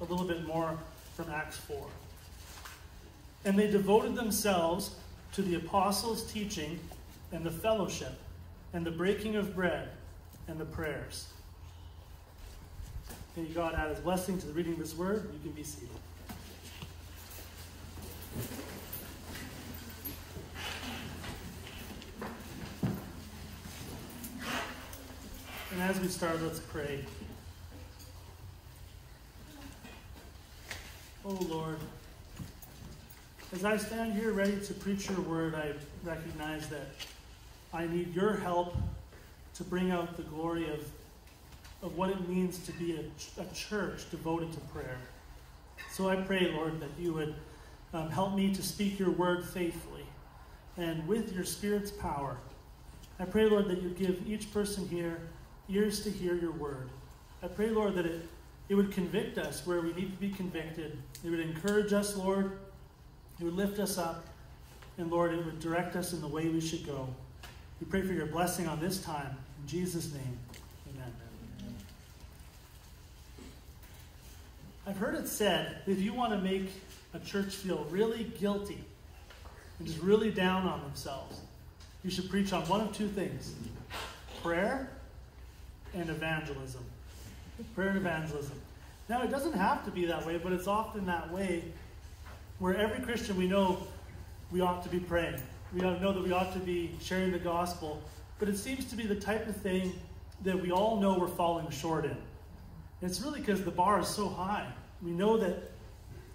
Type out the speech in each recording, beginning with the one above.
a little bit more from Acts 4. And they devoted themselves to the apostles' teaching and the fellowship and the breaking of bread and the prayers. May God add his blessing to the reading of this word. You can be seated. And as we start, let's pray. Oh Lord, as I stand here ready to preach your word, I recognize that I need your help to bring out the glory of, of what it means to be a, a church devoted to prayer. So I pray, Lord, that you would um, help me to speak your word faithfully and with your Spirit's power. I pray, Lord, that you give each person here ears to hear your word. I pray, Lord, that it, it would convict us where we need to be convicted. It would encourage us, Lord. It would lift us up. And Lord, it would direct us in the way we should go. We pray for your blessing on this time. In Jesus' name, amen. I've heard it said that if you want to make a church feel really guilty and just really down on themselves, you should preach on one of two things prayer and evangelism. Prayer and evangelism. Now, it doesn't have to be that way, but it's often that way where every Christian we know we ought to be praying. We ought to know that we ought to be sharing the gospel. But it seems to be the type of thing that we all know we're falling short in. It's really because the bar is so high. We know that,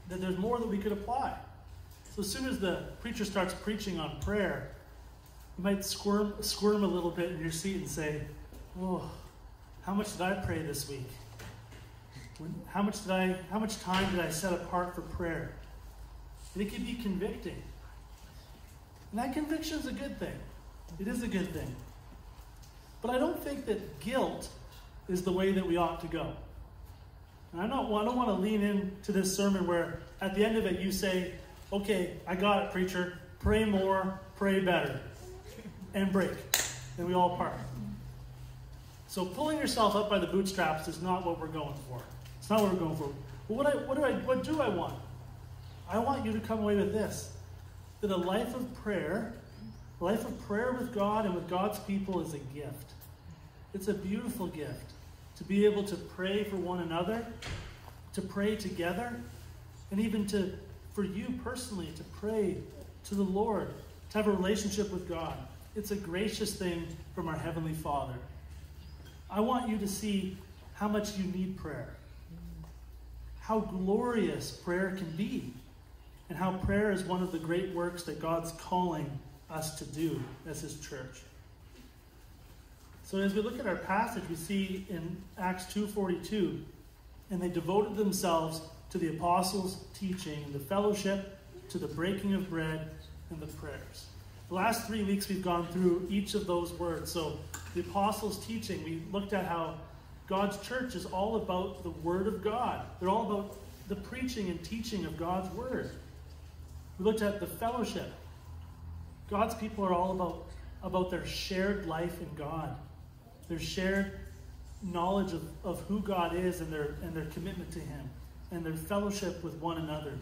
that there's more that we could apply. So as soon as the preacher starts preaching on prayer, you might squirm, squirm a little bit in your seat and say, Oh, how much did I pray this week? How much did I how much time did I set apart for prayer? And it can be convicting. And that conviction is a good thing. It is a good thing. But I don't think that guilt is the way that we ought to go. And I don't, I don't want to lean into this sermon where at the end of it you say, okay, I got it, preacher. Pray more, pray better, and break. And we all part. So pulling yourself up by the bootstraps is not what we're going for. It's not what we're going for. But what, I, what, do I, what do I want? I want you to come away with this that a life of prayer, a life of prayer with God and with God's people is a gift. It's a beautiful gift to be able to pray for one another, to pray together, and even to, for you personally, to pray to the Lord, to have a relationship with God. It's a gracious thing from our Heavenly Father. I want you to see how much you need prayer, how glorious prayer can be, and how prayer is one of the great works that God's calling us to do as His church. So as we look at our passage, we see in Acts 2.42, and they devoted themselves to the apostles' teaching, the fellowship, to the breaking of bread, and the prayers. The last three weeks we've gone through each of those words. So the apostles' teaching, we looked at how God's church is all about the Word of God. They're all about the preaching and teaching of God's Word. We looked at the fellowship. God's people are all about, about their shared life in God, their shared knowledge of, of who God is and their, and their commitment to Him, and their fellowship with one another.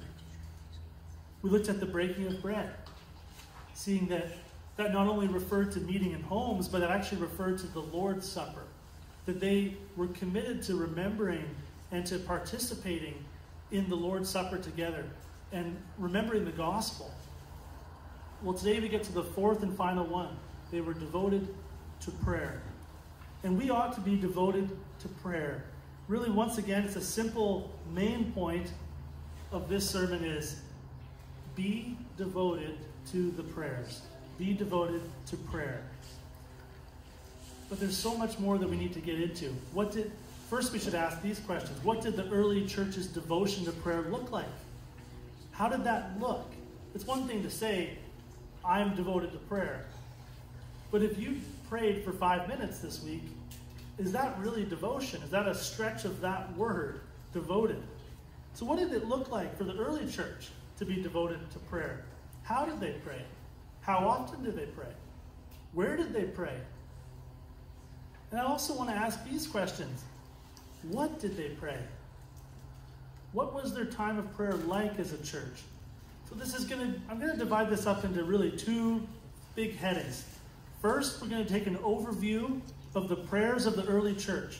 We looked at the breaking of bread, seeing that that not only referred to meeting in homes, but it actually referred to the Lord's Supper. That they were committed to remembering and to participating in the Lord's Supper together and remembering the gospel. Well, today we get to the fourth and final one. They were devoted to prayer. And we ought to be devoted to prayer. Really, once again, it's a simple main point of this sermon is be devoted to the prayers. Be devoted to prayer. But there's so much more that we need to get into. What did first we should ask these questions. What did the early church's devotion to prayer look like? How did that look? It's one thing to say, I'm devoted to prayer. But if you prayed for five minutes this week, is that really devotion? Is that a stretch of that word, devoted? So, what did it look like for the early church to be devoted to prayer? How did they pray? How often did they pray? Where did they pray? And I also want to ask these questions What did they pray? what was their time of prayer like as a church? So this is going to, I'm going to divide this up into really two big headings. First, we're going to take an overview of the prayers of the early church.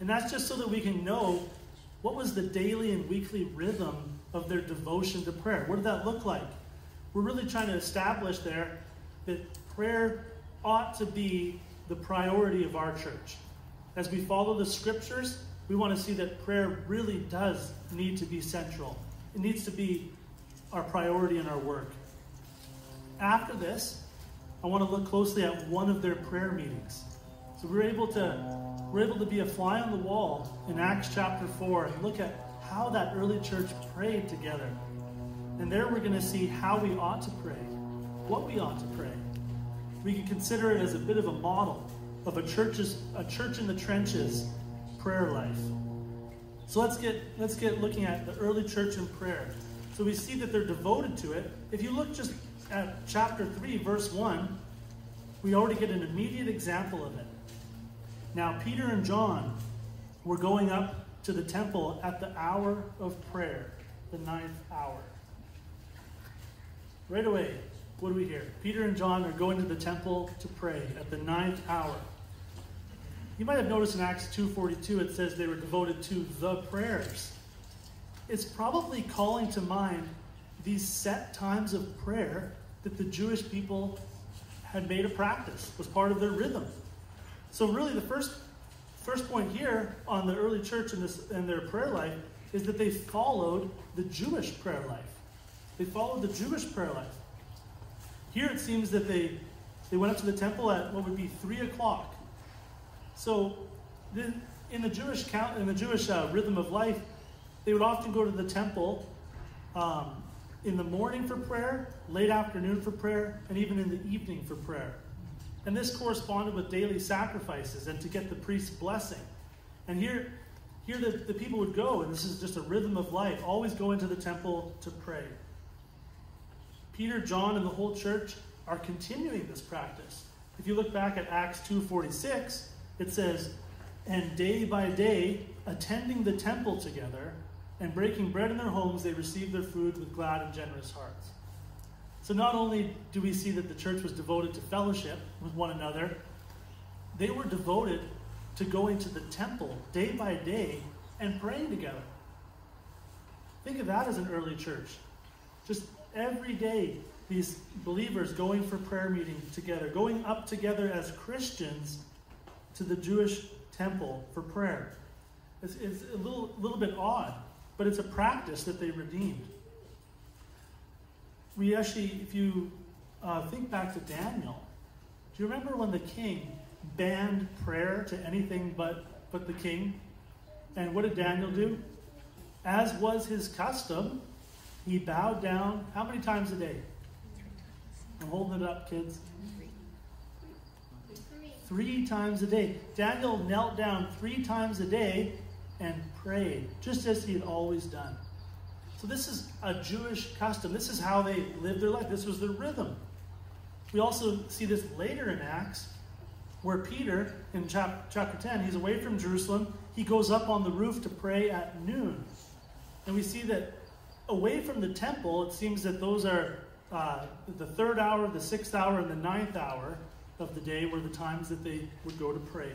And that's just so that we can know what was the daily and weekly rhythm of their devotion to prayer. What did that look like? We're really trying to establish there that prayer ought to be the priority of our church. As we follow the scriptures, we want to see that prayer really does need to be central. It needs to be our priority in our work. After this, I want to look closely at one of their prayer meetings. So we're able to we're able to be a fly on the wall in Acts chapter 4 and look at how that early church prayed together. And there we're going to see how we ought to pray, what we ought to pray. We can consider it as a bit of a model of a church's a church in the trenches prayer life. So let's get let's get looking at the early church in prayer. So we see that they're devoted to it. If you look just at chapter 3 verse 1, we already get an immediate example of it. Now Peter and John were going up to the temple at the hour of prayer, the ninth hour. Right away, what do we hear? Peter and John are going to the temple to pray at the ninth hour. You might have noticed in Acts 2.42 it says they were devoted to the prayers. It's probably calling to mind these set times of prayer that the Jewish people had made a practice, was part of their rhythm. So really the first first point here on the early church and, this, and their prayer life is that they followed the Jewish prayer life. They followed the Jewish prayer life. Here it seems that they, they went up to the temple at what would be 3 o'clock. So in the Jewish count, in the Jewish uh, rhythm of life, they would often go to the temple um, in the morning for prayer, late afternoon for prayer, and even in the evening for prayer. And this corresponded with daily sacrifices and to get the priest's blessing. And here, here the, the people would go, and this is just a rhythm of life, always go into the temple to pray. Peter, John, and the whole church are continuing this practice. If you look back at Acts 2:46, it says, "And day by day, attending the temple together and breaking bread in their homes, they received their food with glad and generous hearts." So not only do we see that the church was devoted to fellowship with one another, they were devoted to going to the temple day by day and praying together. Think of that as an early church. Just every day, these believers going for prayer meeting together, going up together as Christians to the Jewish temple for prayer. It's, it's a little, little bit odd, but it's a practice that they redeemed we actually, if you uh, think back to Daniel, do you remember when the king banned prayer to anything but, but the king? And what did Daniel do? As was his custom, he bowed down how many times a day? I'm holding it up, kids. Three times a day. Daniel knelt down three times a day and prayed, just as he had always done. So this is a Jewish custom. This is how they lived their life. This was their rhythm. We also see this later in Acts, where Peter, in chapter 10, he's away from Jerusalem. He goes up on the roof to pray at noon. And we see that away from the temple, it seems that those are uh, the third hour, the sixth hour, and the ninth hour of the day were the times that they would go to pray.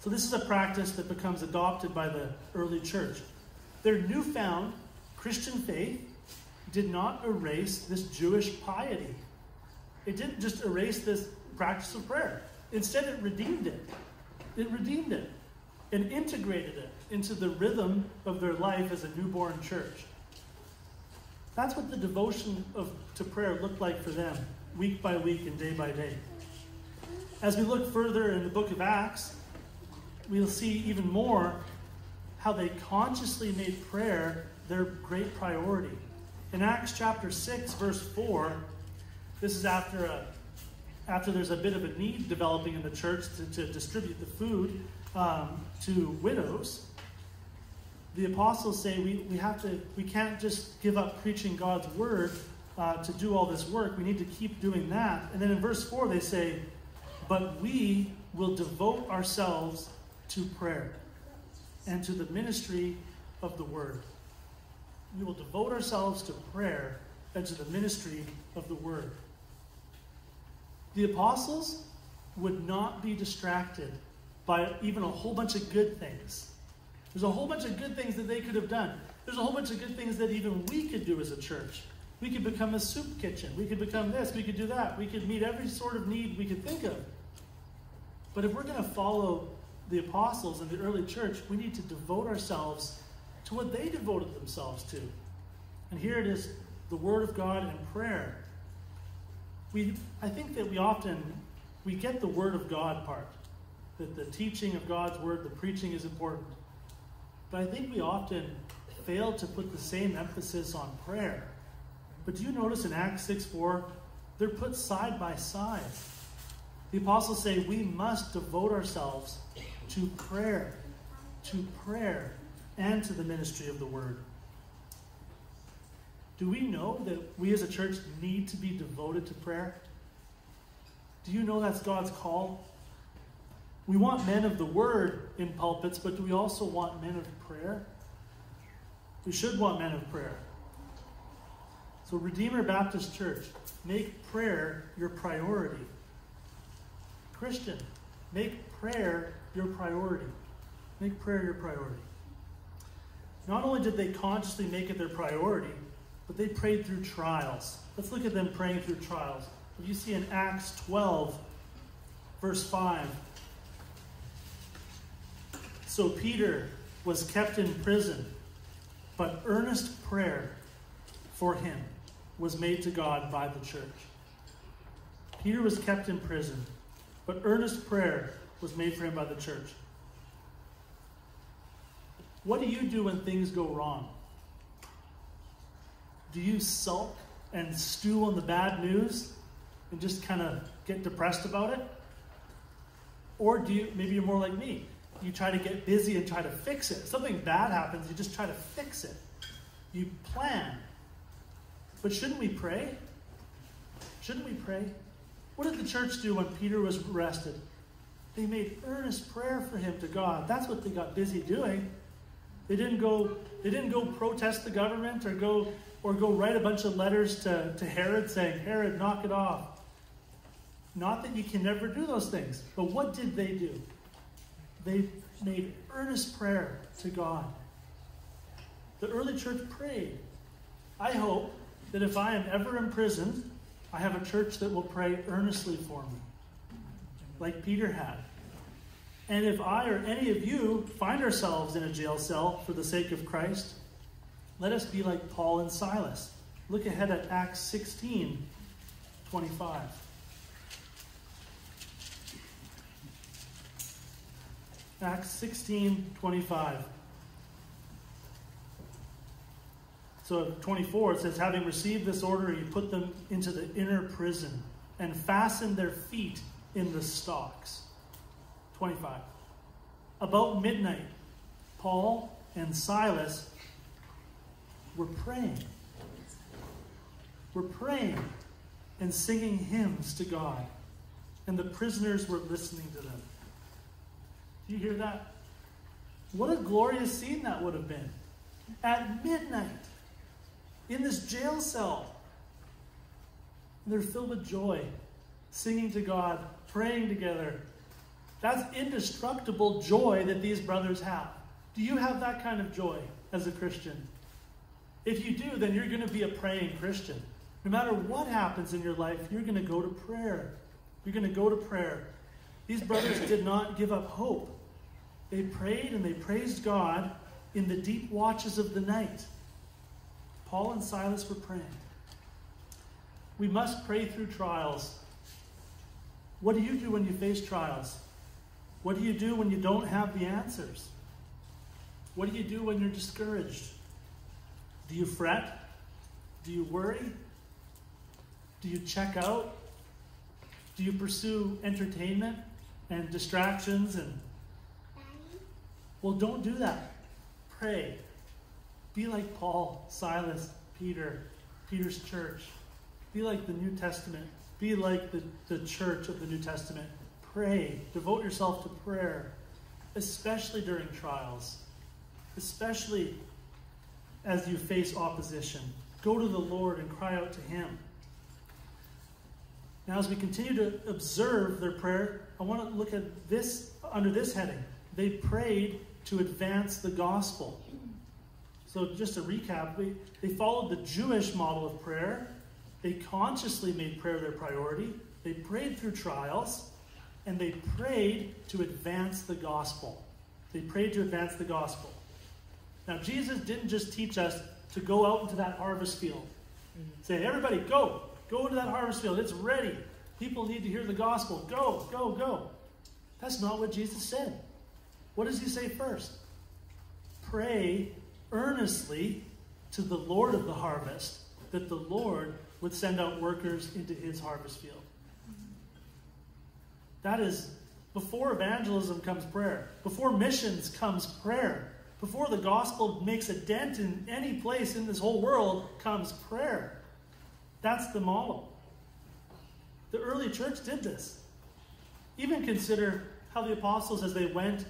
So this is a practice that becomes adopted by the early church. Their newfound Christian faith did not erase this Jewish piety. It didn't just erase this practice of prayer. Instead, it redeemed it. It redeemed it and integrated it into the rhythm of their life as a newborn church. That's what the devotion of, to prayer looked like for them, week by week and day by day. As we look further in the book of Acts, we'll see even more how they consciously made prayer their great priority. In Acts chapter 6, verse 4, this is after a after there's a bit of a need developing in the church to, to distribute the food um, to widows, the apostles say we, we have to we can't just give up preaching God's word uh, to do all this work. We need to keep doing that. And then in verse 4 they say, But we will devote ourselves to prayer and to the ministry of the word. We will devote ourselves to prayer and to the ministry of the word. The apostles would not be distracted by even a whole bunch of good things. There's a whole bunch of good things that they could have done. There's a whole bunch of good things that even we could do as a church. We could become a soup kitchen. We could become this. We could do that. We could meet every sort of need we could think of. But if we're going to follow the apostles and the early church, we need to devote ourselves to what they devoted themselves to. And here it is the Word of God and prayer. We, I think that we often we get the Word of God part, that the teaching of God's Word, the preaching is important. But I think we often fail to put the same emphasis on prayer. But do you notice in Acts 6 4, they're put side by side. The apostles say we must devote ourselves to prayer, to prayer, and to the ministry of the word. Do we know that we as a church need to be devoted to prayer? Do you know that's God's call? We want men of the word in pulpits, but do we also want men of prayer? We should want men of prayer. So, Redeemer Baptist Church, make prayer your priority. Christian, make prayer your priority. Make prayer your priority. Not only did they consciously make it their priority, but they prayed through trials. Let's look at them praying through trials. You see in Acts 12, verse 5. So Peter was kept in prison, but earnest prayer for him was made to God by the church. Peter was kept in prison, but earnest prayer was made for him by the church. What do you do when things go wrong? Do you sulk and stew on the bad news and just kind of get depressed about it? Or do you, maybe you're more like me, you try to get busy and try to fix it. Something bad happens, you just try to fix it. You plan. But shouldn't we pray? Shouldn't we pray? What did the church do when Peter was arrested? They made earnest prayer for him to God. That's what they got busy doing. They didn't go, they didn't go protest the government or go or go write a bunch of letters to, to Herod saying, Herod, knock it off. Not that you can never do those things, but what did they do? They made earnest prayer to God. The early church prayed. I hope that if I am ever imprisoned, I have a church that will pray earnestly for me like Peter had. And if I or any of you find ourselves in a jail cell for the sake of Christ, let us be like Paul and Silas. Look ahead at Acts 16 25. Acts 16 25. So 24, it says, Having received this order, he put them into the inner prison and fastened their feet in the stocks. 25. About midnight, Paul and Silas were praying. Were praying and singing hymns to God. And the prisoners were listening to them. Do you hear that? What a glorious scene that would have been. At midnight, in this jail cell, they're filled with joy, singing to God, praying together. That's indestructible joy that these brothers have. Do you have that kind of joy as a Christian? If you do, then you're going to be a praying Christian. No matter what happens in your life, you're going to go to prayer. You're going to go to prayer. These brothers did not give up hope. They prayed and they praised God in the deep watches of the night. Paul and Silas were praying. We must pray through trials what do you do when you face trials? What do you do when you don't have the answers? What do you do when you're discouraged? Do you fret? Do you worry? Do you check out? Do you pursue entertainment and distractions and Well, don't do that. Pray. Be like Paul, Silas, Peter, Peter's church. Be like the New Testament be like the, the church of the New Testament. Pray. Devote yourself to prayer, especially during trials, especially as you face opposition. Go to the Lord and cry out to Him. Now, as we continue to observe their prayer, I want to look at this under this heading. They prayed to advance the gospel. So, just to recap, they, they followed the Jewish model of prayer. They consciously made prayer their priority. They prayed through trials, and they prayed to advance the gospel. They prayed to advance the gospel. Now, Jesus didn't just teach us to go out into that harvest field. Say, everybody, go. Go into that harvest field. It's ready. People need to hear the gospel. Go, go, go. That's not what Jesus said. What does he say first? Pray earnestly to the Lord of the harvest that the Lord would send out workers into his harvest field. That is, before evangelism comes prayer, before missions comes prayer, before the gospel makes a dent in any place in this whole world comes prayer. That's the model. The early church did this. Even consider how the apostles, as they went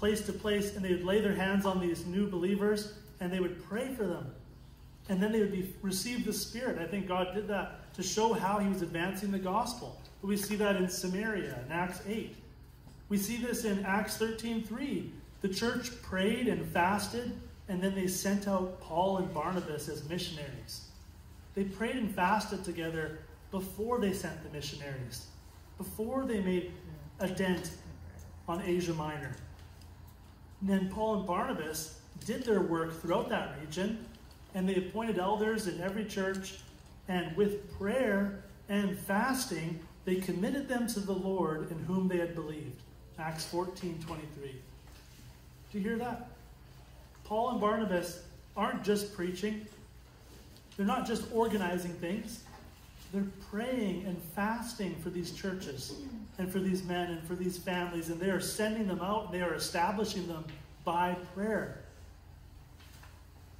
place to place and they would lay their hands on these new believers and they would pray for them. And then they would be, receive the Spirit. I think God did that to show how he was advancing the gospel. We see that in Samaria in Acts 8. We see this in Acts 13:3. The church prayed and fasted, and then they sent out Paul and Barnabas as missionaries. They prayed and fasted together before they sent the missionaries, before they made a dent on Asia Minor. And then Paul and Barnabas did their work throughout that region, and they appointed elders in every church, and with prayer and fasting, they committed them to the Lord in whom they had believed. Acts 14 23. Do you hear that? Paul and Barnabas aren't just preaching, they're not just organizing things. They're praying and fasting for these churches and for these men and for these families, and they are sending them out and they are establishing them by prayer.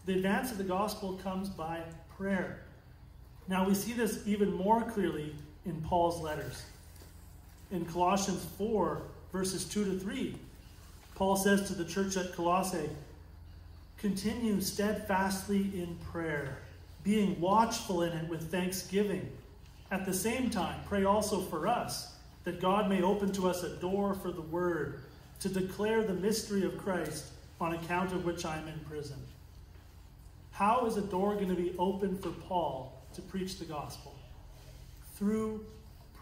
The advance of the gospel comes by prayer. Now we see this even more clearly in Paul's letters. In Colossians 4, verses 2 to 3, Paul says to the church at Colossae, Continue steadfastly in prayer, being watchful in it with thanksgiving. At the same time, pray also for us, that God may open to us a door for the word, to declare the mystery of Christ, on account of which I am in prison. How is a door going to be open for Paul to preach the gospel? Through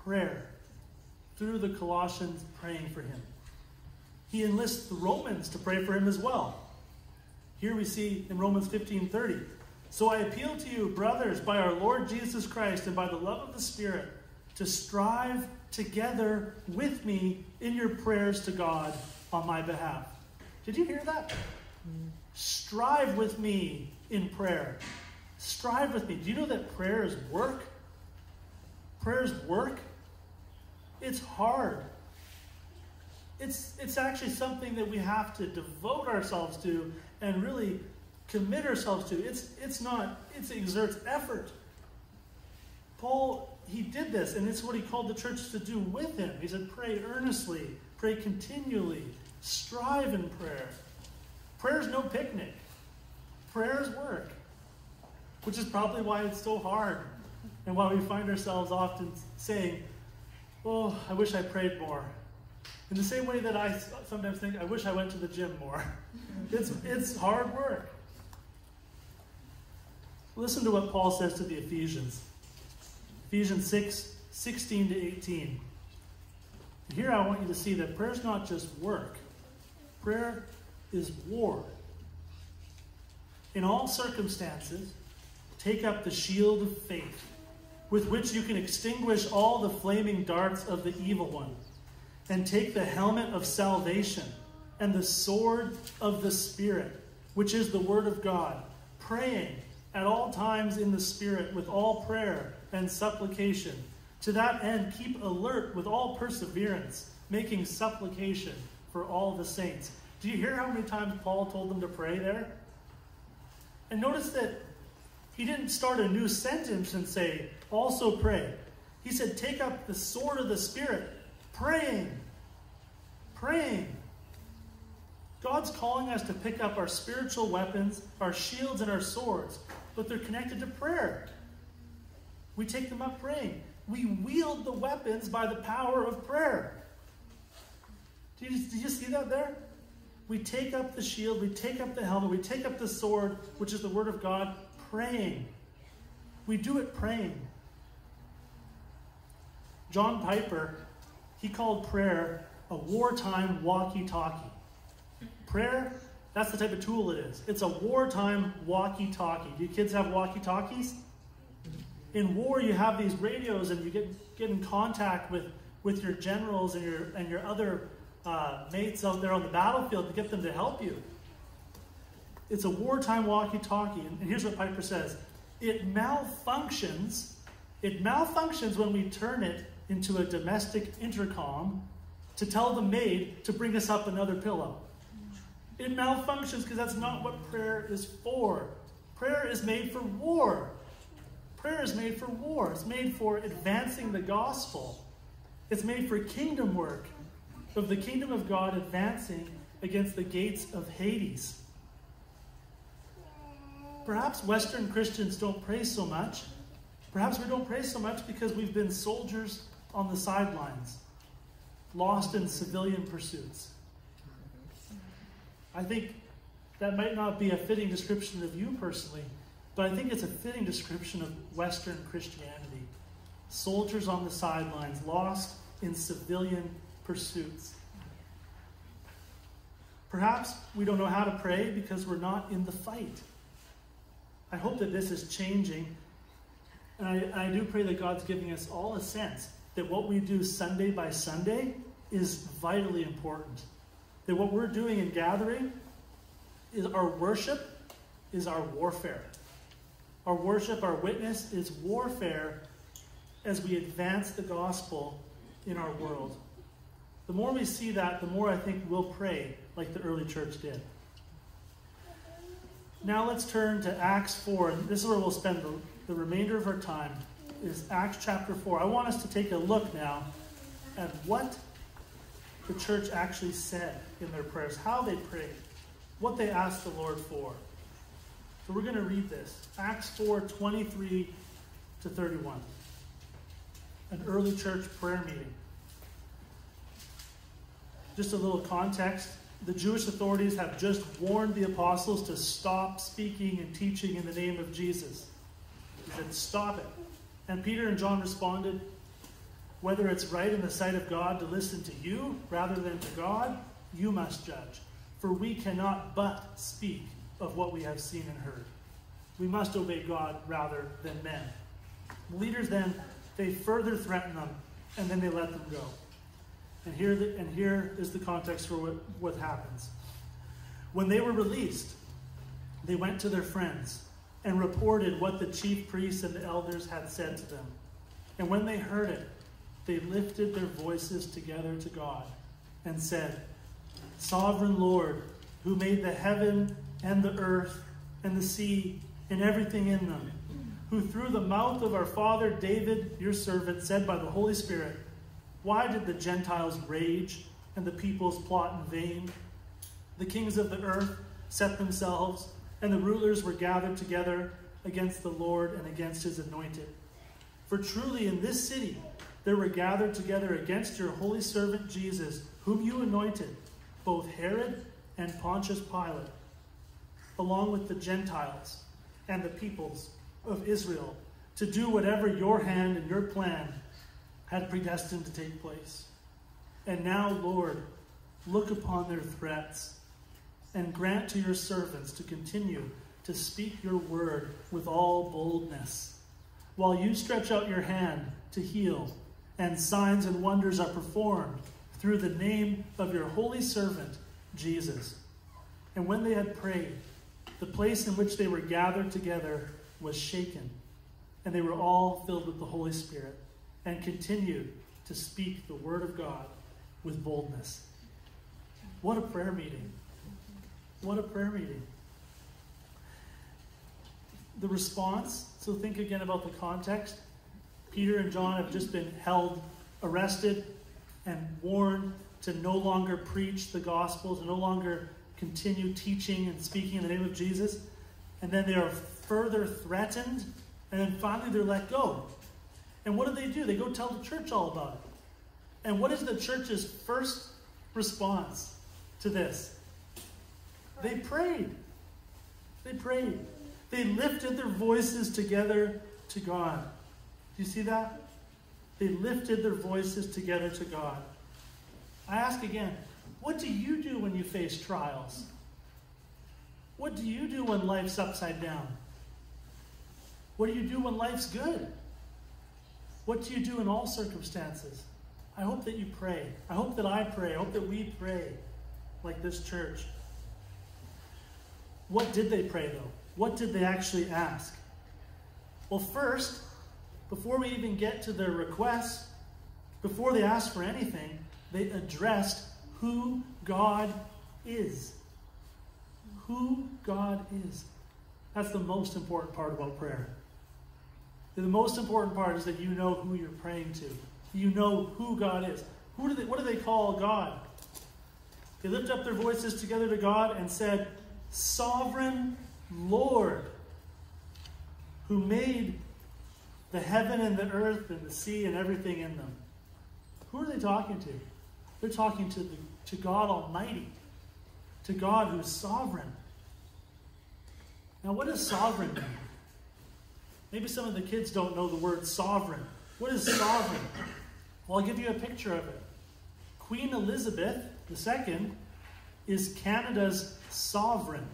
prayer, through the Colossians praying for him. He enlists the Romans to pray for him as well. Here we see in Romans 15:30, "So I appeal to you, brothers, by our Lord Jesus Christ and by the love of the Spirit, to strive together with me in your prayers to God on my behalf." Did you hear that? Strive with me in prayer. Strive with me. Do you know that prayer is work? Prayer is work. It's hard. It's, it's actually something that we have to devote ourselves to and really commit ourselves to. It's, it's not, it exerts effort. Paul, he did this, and it's what he called the church to do with him. He said, pray earnestly, pray continually, strive in prayer. Prayer is no picnic, prayer is work, which is probably why it's so hard and why we find ourselves often saying, Oh, I wish I prayed more. In the same way that I sometimes think, I wish I went to the gym more. It's, it's hard work. Listen to what Paul says to the Ephesians. Ephesians 6, 16 to 18. here I want you to see that prayer is not just work. Prayer is war. In all circumstances, take up the shield of faith with which you can extinguish all the flaming darts of the evil one, and take the helmet of salvation and the sword of the Spirit, which is the Word of God, praying at all times in the Spirit with all prayer and supplication. To that end, keep alert with all perseverance, making supplication for all the saints. Do you hear how many times Paul told them to pray there? And notice that he didn't start a new sentence and say, also pray. He said, take up the sword of the Spirit, praying, praying. God's calling us to pick up our spiritual weapons, our shields, and our swords, but they're connected to prayer. We take them up praying. We wield the weapons by the power of prayer. Did you, did you see that there? We take up the shield, we take up the helmet, we take up the sword, which is the word of God, praying. We do it praying. John Piper, he called prayer a wartime walkie talkie. Prayer, that's the type of tool it is. It's a wartime walkie talkie. Do you kids have walkie talkies? In war, you have these radios and you get, get in contact with, with your generals and your, and your other uh, mates out there on the battlefield to get them to help you. It's a wartime walkie talkie. And here's what Piper says it malfunctions. It malfunctions when we turn it into a domestic intercom to tell the maid to bring us up another pillow. It malfunctions because that's not what prayer is for. Prayer is made for war. Prayer is made for war. It's made for advancing the gospel. It's made for kingdom work of the kingdom of God advancing against the gates of Hades. Perhaps Western Christians don't pray so much. Perhaps we don't pray so much because we've been soldiers on the sidelines, lost in civilian pursuits. I think that might not be a fitting description of you personally, but I think it's a fitting description of Western Christianity. Soldiers on the sidelines, lost in civilian pursuits. Perhaps we don't know how to pray because we're not in the fight. I hope that this is changing. And I, I do pray that God's giving us all a sense that what we do Sunday by Sunday is vitally important. That what we're doing in gathering is our worship is our warfare. Our worship, our witness is warfare as we advance the gospel in our world. The more we see that, the more I think we'll pray like the early church did. Now let's turn to Acts 4, and this is where we'll spend the, the remainder of our time, is Acts chapter 4. I want us to take a look now at what the church actually said in their prayers, how they prayed, what they asked the Lord for. So we're going to read this. Acts 4, 23 to 31. An early church prayer meeting. Just a little context. The Jewish authorities have just warned the apostles to stop speaking and teaching in the name of Jesus. He said, Stop it. And Peter and John responded, Whether it's right in the sight of God to listen to you rather than to God, you must judge. For we cannot but speak of what we have seen and heard. We must obey God rather than men. Leaders then, they further threaten them, and then they let them go. And here, the, and here is the context for what, what happens. When they were released, they went to their friends and reported what the chief priests and the elders had said to them. And when they heard it, they lifted their voices together to God and said, Sovereign Lord, who made the heaven and the earth and the sea and everything in them, who through the mouth of our father David, your servant, said by the Holy Spirit, why did the Gentiles rage and the peoples plot in vain? The kings of the earth set themselves, and the rulers were gathered together against the Lord and against his anointed. For truly in this city there were gathered together against your holy servant Jesus, whom you anointed, both Herod and Pontius Pilate, along with the Gentiles and the peoples of Israel, to do whatever your hand and your plan had predestined to take place. And now, Lord, look upon their threats and grant to your servants to continue to speak your word with all boldness, while you stretch out your hand to heal, and signs and wonders are performed through the name of your holy servant, Jesus. And when they had prayed, the place in which they were gathered together was shaken, and they were all filled with the Holy Spirit and continued to speak the word of God with boldness. What a prayer meeting! What a prayer meeting. The response, so think again about the context. Peter and John have just been held, arrested, and warned to no longer preach the gospel, to no longer continue teaching and speaking in the name of Jesus, and then they are further threatened, and then finally they're let go. And what do they do? They go tell the church all about it. And what is the church's first response to this? They prayed. They prayed. They lifted their voices together to God. Do you see that? They lifted their voices together to God. I ask again, what do you do when you face trials? What do you do when life's upside down? What do you do when life's good? What do you do in all circumstances? I hope that you pray. I hope that I pray. I hope that we pray like this church. What did they pray, though? What did they actually ask? Well, first, before we even get to their requests, before they asked for anything, they addressed who God is. Who God is. That's the most important part about prayer. The most important part is that you know who you're praying to. You know who God is. Who do they, what do they call God? They lift up their voices together to God and said, Sovereign Lord, who made the heaven and the earth and the sea and everything in them. Who are they talking to? They're talking to, the, to God Almighty, to God who's sovereign. Now, what does sovereign mean? Maybe some of the kids don't know the word sovereign. What is sovereign? Well, I'll give you a picture of it. Queen Elizabeth II is Canada's sovereign.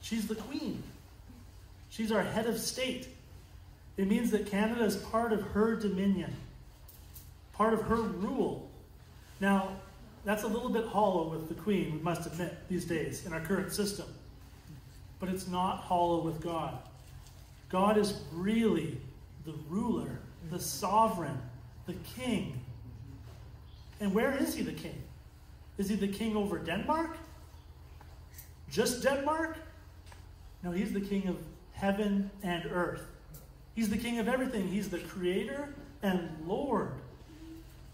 She's the queen. She's our head of state. It means that Canada is part of her dominion, part of her rule. Now, that's a little bit hollow with the queen, we must admit, these days in our current system. But it's not hollow with God. God is really the ruler, the sovereign, the king. And where is he the king? Is he the king over Denmark? Just Denmark? No, he's the king of heaven and earth. He's the king of everything. He's the creator and Lord.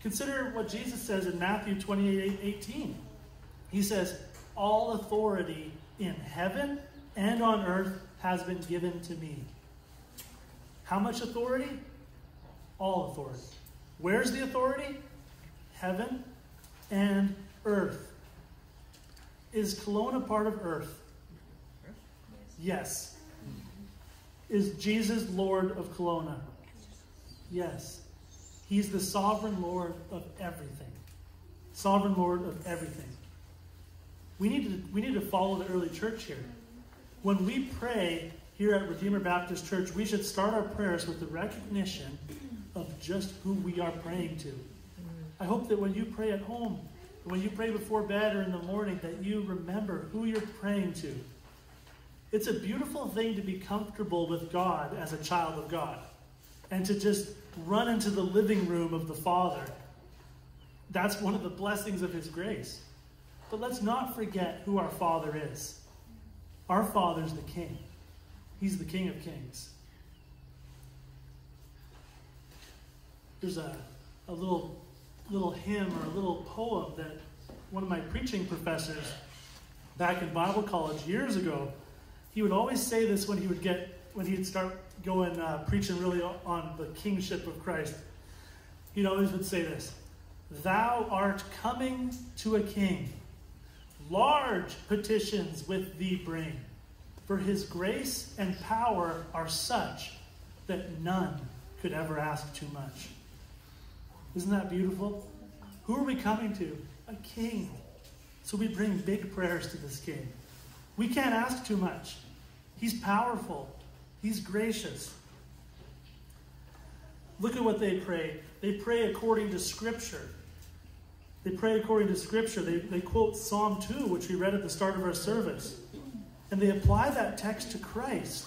Consider what Jesus says in Matthew 28 18. He says, All authority in heaven and on earth has been given to me. How much authority? All authority. Where's the authority? Heaven and earth. Is Kelowna part of earth? Yes. Is Jesus Lord of Kelowna? Yes. He's the sovereign Lord of everything. Sovereign Lord of everything. We need to, we need to follow the early church here. When we pray here at Redeemer Baptist Church, we should start our prayers with the recognition of just who we are praying to. I hope that when you pray at home, when you pray before bed or in the morning, that you remember who you're praying to. It's a beautiful thing to be comfortable with God as a child of God and to just run into the living room of the Father. That's one of the blessings of His grace. But let's not forget who our Father is. Our Father's the King, He's the King of Kings. There's a, a little, little hymn or a little poem that one of my preaching professors back in Bible college years ago he would always say this when he would get when he'd start going uh, preaching really on the kingship of Christ. He always would say this: "Thou art coming to a king. Large petitions with thee bring, for his grace and power are such that none could ever ask too much." Isn't that beautiful? Who are we coming to? A king. So we bring big prayers to this king. We can't ask too much. He's powerful. He's gracious. Look at what they pray. They pray according to Scripture. They pray according to Scripture. They, they quote Psalm 2, which we read at the start of our service. And they apply that text to Christ.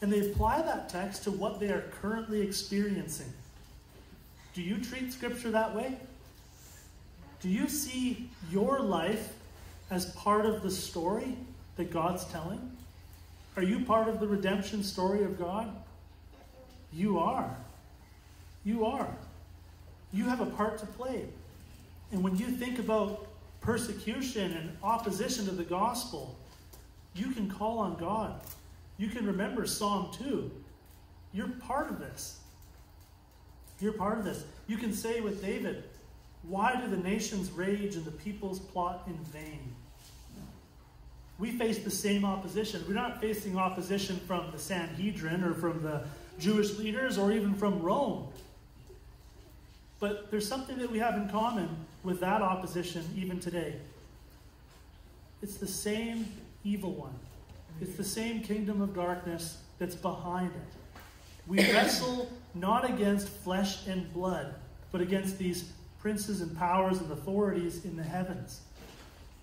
And they apply that text to what they are currently experiencing. Do you treat Scripture that way? Do you see your life as part of the story that God's telling? Are you part of the redemption story of God? You are. You are. You have a part to play. And when you think about persecution and opposition to the gospel, you can call on God. You can remember Psalm 2. You're part of this. You're part of this. You can say with David, Why do the nations rage and the peoples plot in vain? We face the same opposition. We're not facing opposition from the Sanhedrin or from the Jewish leaders or even from Rome. But there's something that we have in common with that opposition even today. It's the same evil one. It's the same kingdom of darkness that's behind it. We wrestle not against flesh and blood, but against these princes and powers and authorities in the heavens.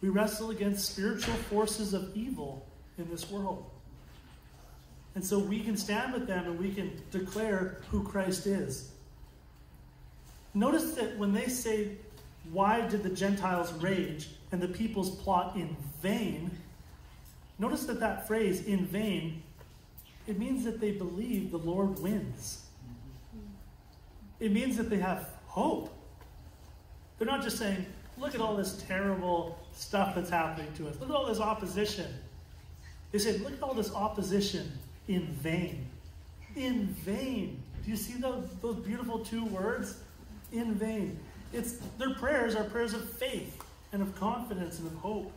We wrestle against spiritual forces of evil in this world. And so we can stand with them and we can declare who Christ is. Notice that when they say, Why did the Gentiles rage and the peoples plot in vain? Notice that that phrase, in vain, it means that they believe the Lord wins. It means that they have hope. They're not just saying, look at all this terrible stuff that's happening to us. Look at all this opposition. They say, look at all this opposition in vain. In vain. Do you see those, those beautiful two words? In vain. It's their prayers are prayers of faith and of confidence and of hope.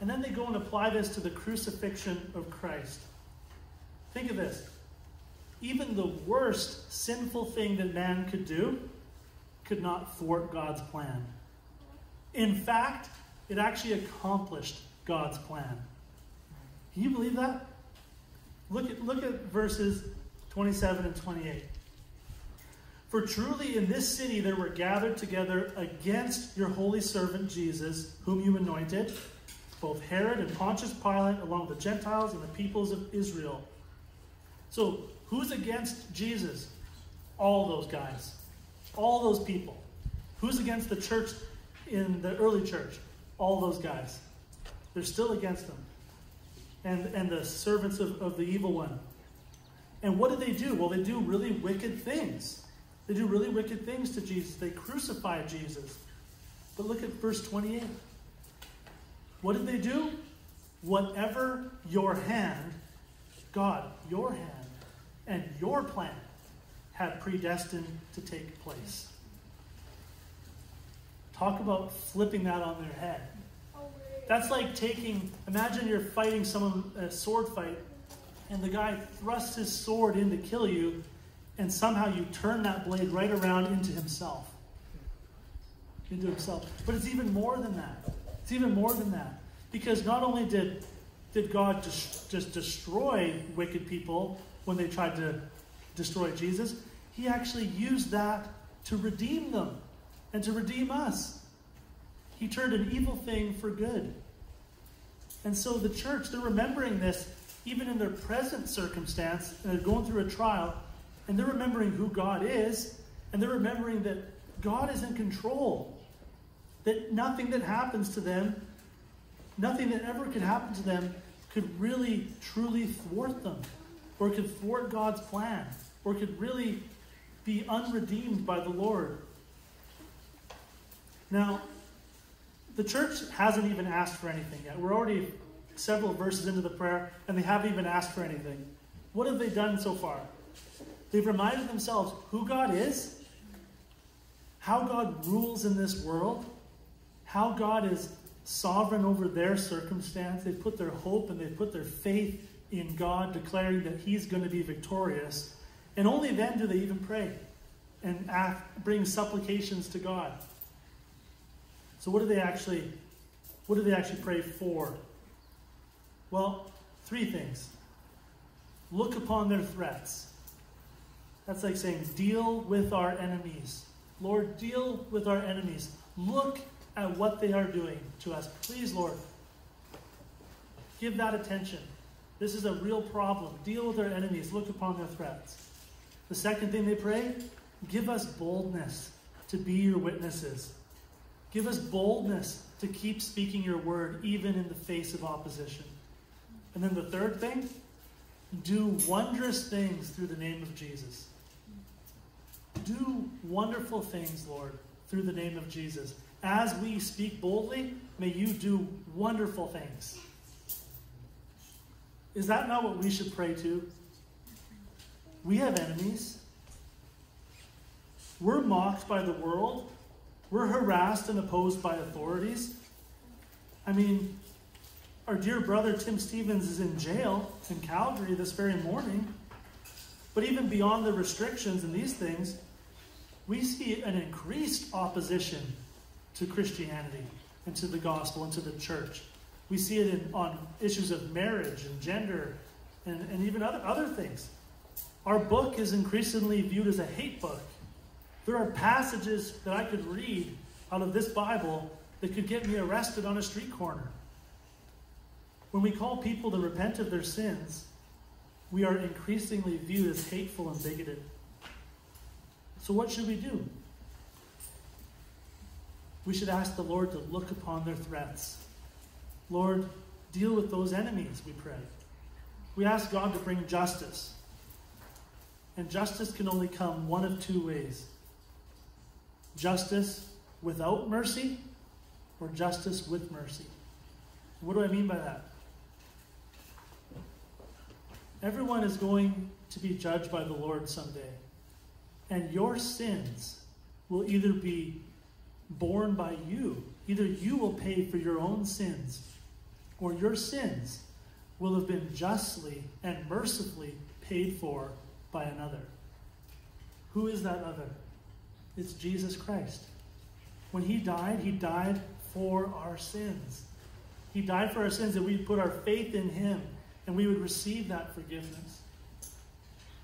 And then they go and apply this to the crucifixion of Christ. Think of this. Even the worst sinful thing that man could do could not thwart God's plan. In fact, it actually accomplished God's plan. Can you believe that? Look at, look at verses 27 and 28. For truly in this city there were gathered together against your holy servant Jesus, whom you anointed, both Herod and Pontius Pilate, along with the Gentiles and the peoples of Israel. So, who's against Jesus? All those guys. All those people. Who's against the church in the early church? All those guys. They're still against them. And, and the servants of, of the evil one. And what do they do? Well, they do really wicked things. They do really wicked things to Jesus. They crucify Jesus. But look at verse 28. What did they do? Whatever your hand, God, your hand, and your plan had predestined to take place. Talk about flipping that on their head. Oh, That's like taking, imagine you're fighting someone, a sword fight, and the guy thrusts his sword in to kill you, and somehow you turn that blade right around into himself. Into himself. But it's even more than that. It's even more than that. Because not only did, did God just, just destroy wicked people when they tried to destroy Jesus, he actually used that to redeem them and to redeem us. He turned an evil thing for good. And so the church, they're remembering this even in their present circumstance, and they're going through a trial, and they're remembering who God is, and they're remembering that God is in control. That nothing that happens to them, nothing that ever could happen to them, could really, truly thwart them, or could thwart God's plan, or could really be unredeemed by the Lord. Now, the church hasn't even asked for anything yet. We're already several verses into the prayer, and they haven't even asked for anything. What have they done so far? They've reminded themselves who God is, how God rules in this world, how God is sovereign over their circumstance. They've put their hope and they've put their faith in God, declaring that He's going to be victorious. And only then do they even pray and act, bring supplications to God. So what do they actually what do they actually pray for? Well, three things. Look upon their threats. That's like saying, deal with our enemies. Lord, deal with our enemies. Look at what they are doing to us. Please, Lord, give that attention. This is a real problem. Deal with our enemies. Look upon their threats. The second thing they pray, give us boldness to be your witnesses. Give us boldness to keep speaking your word even in the face of opposition. And then the third thing, do wondrous things through the name of Jesus. Do wonderful things, Lord, through the name of Jesus. as we speak boldly, may you do wonderful things. Is that not what we should pray to? We have enemies. We're mocked by the world. We're harassed and opposed by authorities. I mean, our dear brother Tim Stephens is in jail in Calgary this very morning. But even beyond the restrictions and these things, we see an increased opposition to Christianity and to the gospel and to the church. We see it in, on issues of marriage and gender and, and even other, other things. Our book is increasingly viewed as a hate book. There are passages that I could read out of this Bible that could get me arrested on a street corner. When we call people to repent of their sins, we are increasingly viewed as hateful and bigoted. So, what should we do? We should ask the Lord to look upon their threats. Lord, deal with those enemies, we pray. We ask God to bring justice. And justice can only come one of two ways justice without mercy or justice with mercy. What do I mean by that? Everyone is going to be judged by the Lord someday. And your sins will either be borne by you, either you will pay for your own sins, or your sins will have been justly and mercifully paid for by another. Who is that other? It's Jesus Christ. When he died, he died for our sins. He died for our sins that we put our faith in him and we would receive that forgiveness.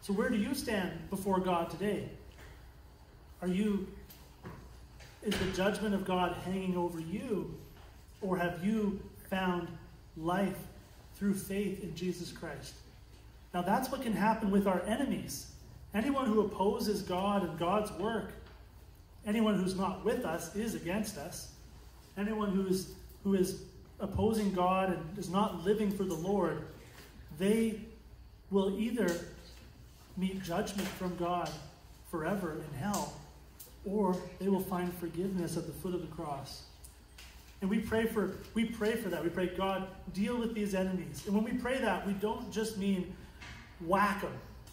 So, where do you stand before God today? Are you, is the judgment of God hanging over you, or have you found life through faith in Jesus Christ? Now, that's what can happen with our enemies. Anyone who opposes God and God's work, anyone who's not with us is against us. Anyone who is, who is opposing God and is not living for the Lord they will either meet judgment from God forever in hell, or they will find forgiveness at the foot of the cross. And we pray for we pray for that. We pray, God, deal with these enemies. And when we pray that, we don't just mean whack them,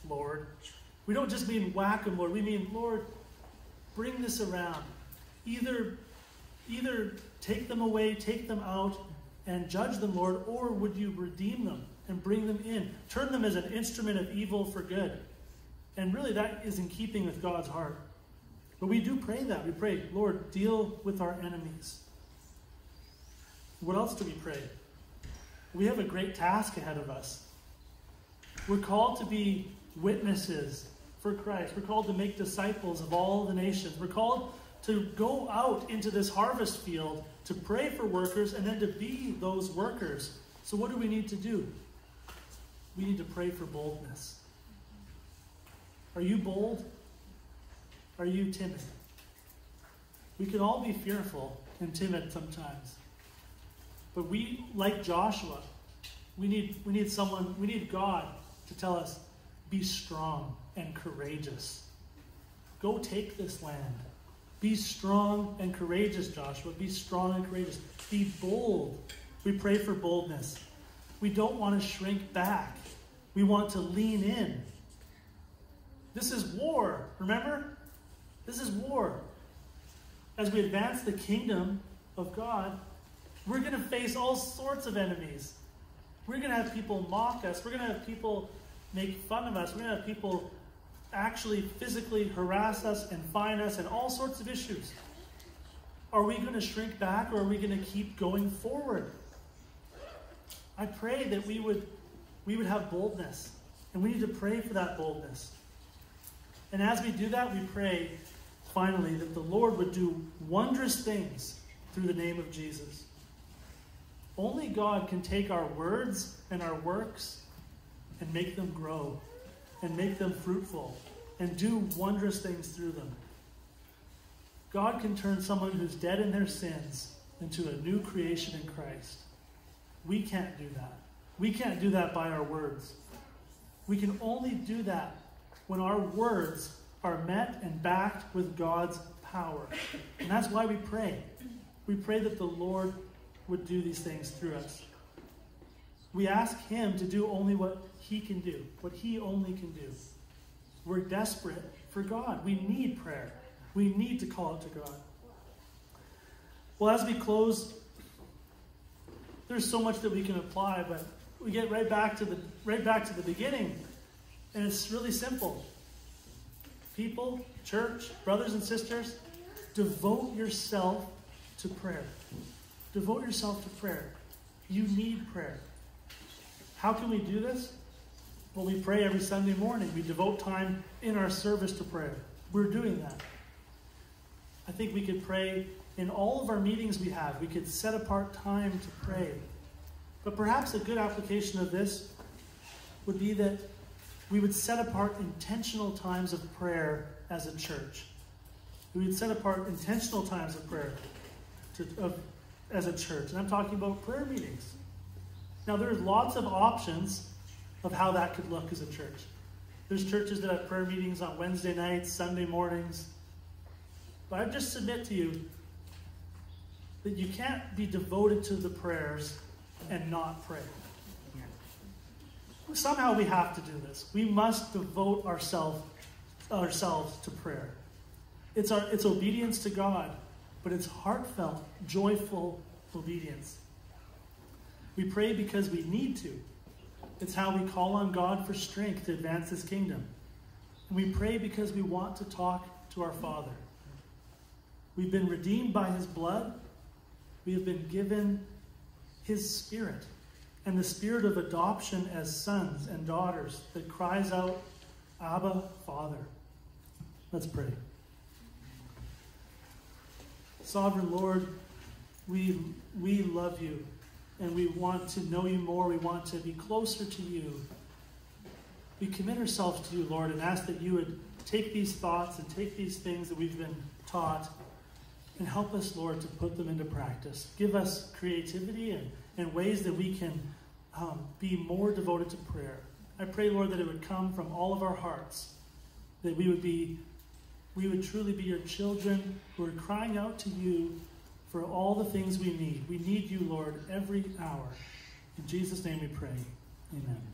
Lord. We don't just mean whack them, Lord. We mean, Lord, bring this around. Either either take them away, take them out, and judge them, Lord, or would you redeem them? and bring them in. Turn them as an instrument of evil for good. And really, that is in keeping with God's heart. But we do pray that. We pray, Lord, deal with our enemies. What else do we pray? We have a great task ahead of us. We're called to be witnesses for Christ. We're called to make disciples of all the nations. We're called to go out into this harvest field to pray for workers and then to be those workers. So, what do we need to do? we need to pray for boldness. Are you bold? Are you timid? We can all be fearful and timid sometimes. But we, like Joshua, we need, we need someone, we need God to tell us, be strong and courageous. Go take this land. Be strong and courageous, Joshua. Be strong and courageous. Be bold. We pray for boldness. We don't want to shrink back. We want to lean in. This is war, remember? This is war. As we advance the kingdom of God, we're going to face all sorts of enemies. We're going to have people mock us. We're going to have people make fun of us. We're going to have people actually physically harass us and fine us and all sorts of issues. Are we going to shrink back or are we going to keep going forward? I pray that we would we would have boldness. And we need to pray for that boldness. And as we do that, we pray finally that the Lord would do wondrous things through the name of Jesus. Only God can take our words and our works and make them grow and make them fruitful and do wondrous things through them. God can turn someone who's dead in their sins into a new creation in Christ. We can't do that. We can't do that by our words. We can only do that when our words are met and backed with God's power. And that's why we pray. We pray that the Lord would do these things through us. We ask Him to do only what He can do, what He only can do. We're desperate for God. We need prayer. We need to call out to God. Well, as we close, there's so much that we can apply, but we get right back to the right back to the beginning. And it's really simple. People, church, brothers and sisters, devote yourself to prayer. Devote yourself to prayer. You need prayer. How can we do this? Well, we pray every Sunday morning. We devote time in our service to prayer. We're doing that. I think we could pray in all of our meetings we have. We could set apart time to pray. But perhaps a good application of this would be that we would set apart intentional times of prayer as a church. We would set apart intentional times of prayer to, of, as a church. And I'm talking about prayer meetings. Now, there's lots of options of how that could look as a church. There's churches that have prayer meetings on Wednesday nights, Sunday mornings. But I just submit to you that you can't be devoted to the prayers and not pray. Somehow we have to do this. We must devote ourselves ourselves to prayer. It's our it's obedience to God, but it's heartfelt, joyful obedience. We pray because we need to. It's how we call on God for strength to advance his kingdom. And we pray because we want to talk to our Father. We've been redeemed by his blood. We have been given his spirit and the spirit of adoption as sons and daughters that cries out, Abba, Father. Let's pray. Sovereign Lord, we, we love you and we want to know you more. We want to be closer to you. We commit ourselves to you, Lord, and ask that you would take these thoughts and take these things that we've been taught and help us, Lord, to put them into practice. Give us creativity and, and ways that we can um, be more devoted to prayer. I pray, Lord, that it would come from all of our hearts, that we would be, we would truly be your children who are crying out to you for all the things we need. We need you, Lord, every hour. In Jesus' name we pray. Amen.